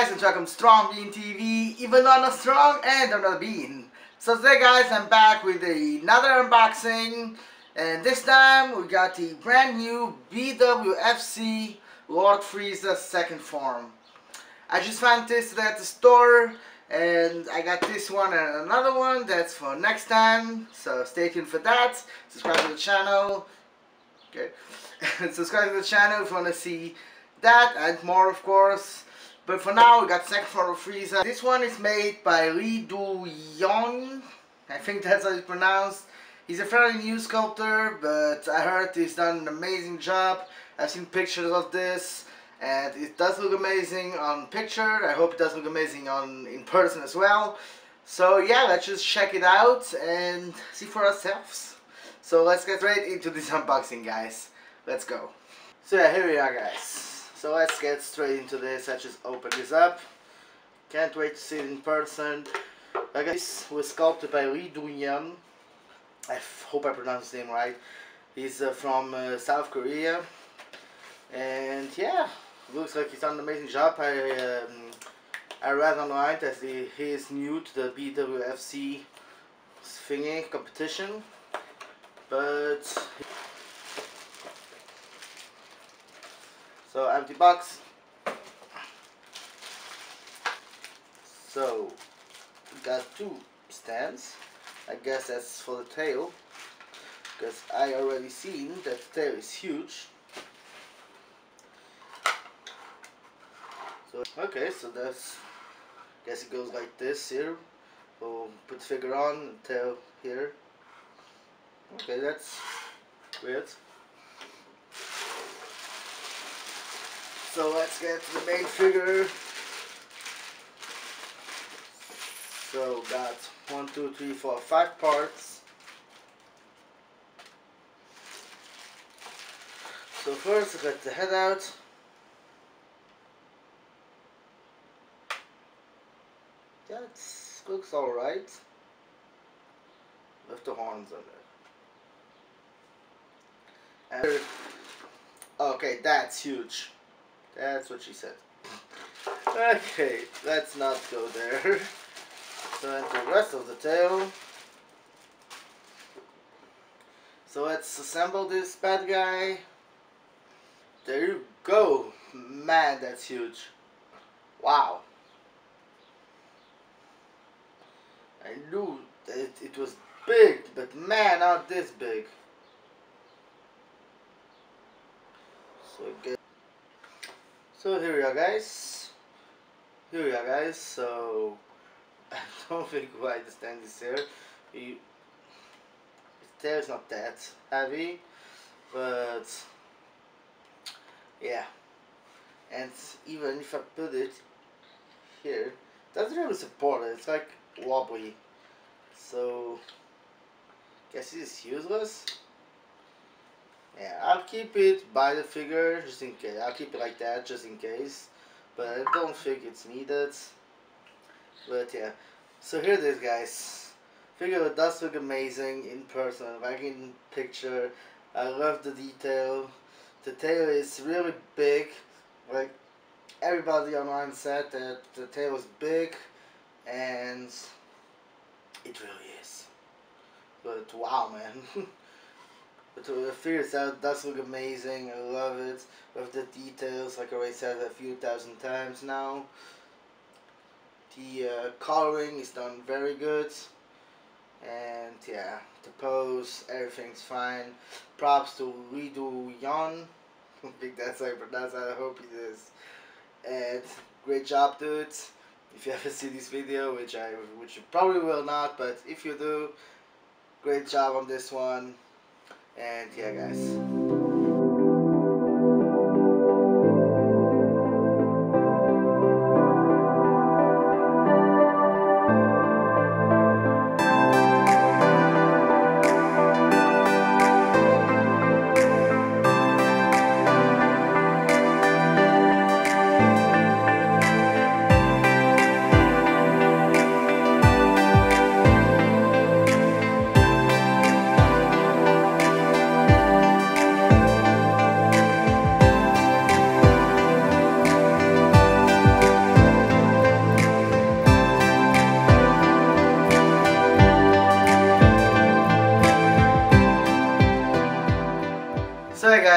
guys and welcome Strong Bean TV, even I'm not strong and I'm not a bean. So today guys I'm back with another unboxing and this time we got the brand new BWFC Lord Frieza second form. I just found this at the store and I got this one and another one that's for next time so stay tuned for that. Subscribe to the channel. Okay. subscribe to the channel if you want to see that and more of course. But for now, we got second photo Frieza. This one is made by Lee Do Yeon. I think that's how it's pronounced. He's a fairly new sculptor, but I heard he's done an amazing job. I've seen pictures of this, and it does look amazing on picture. I hope it does look amazing on in person as well. So yeah, let's just check it out and see for ourselves. So let's get right into this unboxing, guys. Let's go. So yeah, here we are, guys. So let's get straight into this. I just open this up. Can't wait to see it in person. I guess this was sculpted by Lee Do-yeon. I hope I pronounced his name right. He's uh, from uh, South Korea. And yeah, looks like he's done an amazing job. I um, I read online that he, he is new to the BWFC thingy competition. But So empty box. So got two stands. I guess that's for the tail. Because I already seen that the tail is huge. So okay, so that's guess it goes like this here. We'll put the figure on, tail here. Okay, that's weird. So let's get to the main figure. So got one, two, three, four, five parts. So first I got the head out. That looks alright. With the horns on it. And okay, that's huge. That's what she said. Okay, let's not go there. So into the rest of the tail. So let's assemble this bad guy. There you go. Man, that's huge. Wow. I knew it, it was big, but man, not this big. So get so here we are guys. Here we are guys. So I don't think why the stand is here. You, is not that heavy, but yeah. And even if I put it here, doesn't really support it. It's like wobbly. So guess it is useless. I'll keep it by the figure just in case. I'll keep it like that just in case. But I don't think it's needed. But yeah. So here it is guys. Figure does look amazing in person. Like in picture. I love the detail. The tail is really big. Like everybody online said that the tail is big. And it really is. But wow man. But the figure itself does look amazing. I love it. With the details, like I already said a few thousand times now. The uh, coloring is done very good. And yeah, the pose, everything's fine. Props to Lee Do-yeon. I think that's how I pronounce. I hope it is. And great job, dudes. If you ever see this video, which I, which you probably will not, but if you do, great job on this one. And yeah, guys.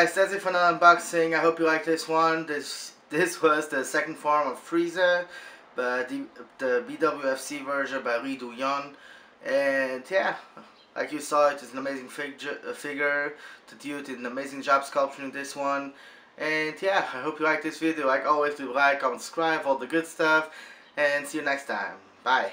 Guys, that's it for another unboxing. I hope you like this one. This this was the second form of Frieza, but the, the BWFC version by Lee Do-yeon. And yeah, like you saw, it is an amazing fig uh, figure. The dude did an amazing job sculpturing this one. And yeah, I hope you like this video. Like always, do like, comment, subscribe, all the good stuff. And see you next time. Bye.